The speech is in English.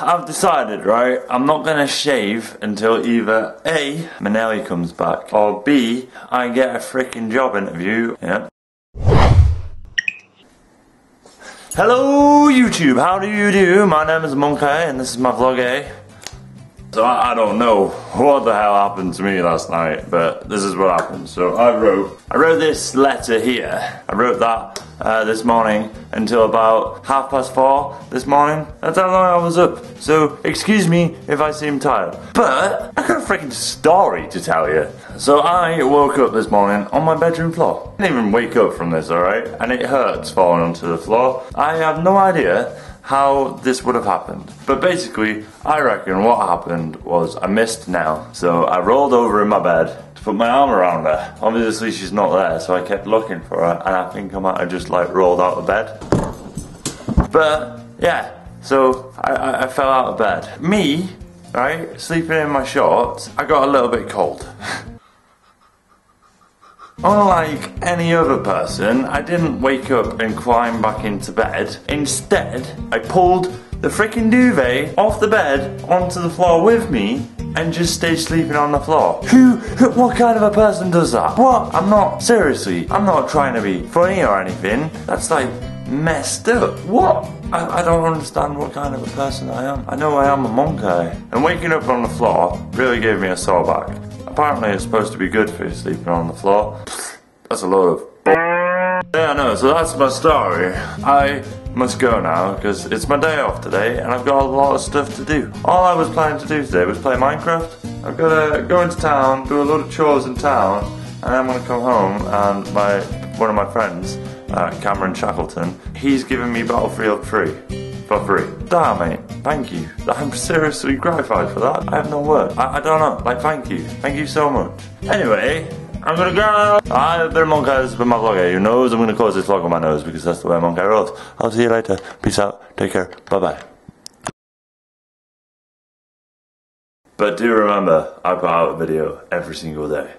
I've decided, right, I'm not gonna shave until either A, Manelli comes back, or B, I get a freaking job interview. Yeah. Hello YouTube, how do you do? My name is Monkaiy and this is my vlog A. So I, I, don't know what the hell happened to me last night, but this is what happened. So I wrote, I wrote this letter here. I wrote that uh, this morning until about half past four this morning. That's how long I was up. So excuse me if I seem tired, but I got a freaking story to tell you. So I woke up this morning on my bedroom floor. I didn't even wake up from this, alright? And it hurts falling onto the floor. I have no idea how this would have happened. But basically, I reckon what happened was I missed Nell. So I rolled over in my bed to put my arm around her. Obviously she's not there, so I kept looking for her and I think I might have just like rolled out of bed. But yeah, so I, I fell out of bed. Me, right, sleeping in my shorts, I got a little bit cold. Unlike any other person, I didn't wake up and climb back into bed. Instead, I pulled the freaking duvet off the bed onto the floor with me and just stayed sleeping on the floor. Who, who, what kind of a person does that? What? I'm not, seriously, I'm not trying to be funny or anything. That's like messed up. What? I, I don't understand what kind of a person I am. I know I am a monkey. And waking up on the floor really gave me a sore back. Apparently it's supposed to be good for you sleeping on the floor. That's a load of yeah, I know, so that's my story. I must go now because it's my day off today and I've got a lot of stuff to do. All I was planning to do today was play Minecraft. I've got to go into town, do a lot of chores in town, and I'm going to come home and my one of my friends, uh, Cameron Shackleton, he's giving me Battlefield 3 for free. Damn mate, thank you. I'm seriously gratified for that. I have no words. I, I don't know, like thank you. Thank you so much. Anyway, I'm gonna go. I've been Monkaiy's with my vlog. Your nose, I'm gonna close this vlog on my nose because that's the way Monkaiy rolls. I'll see you later. Peace out. Take care. Bye bye. But do remember, I put out a video every single day.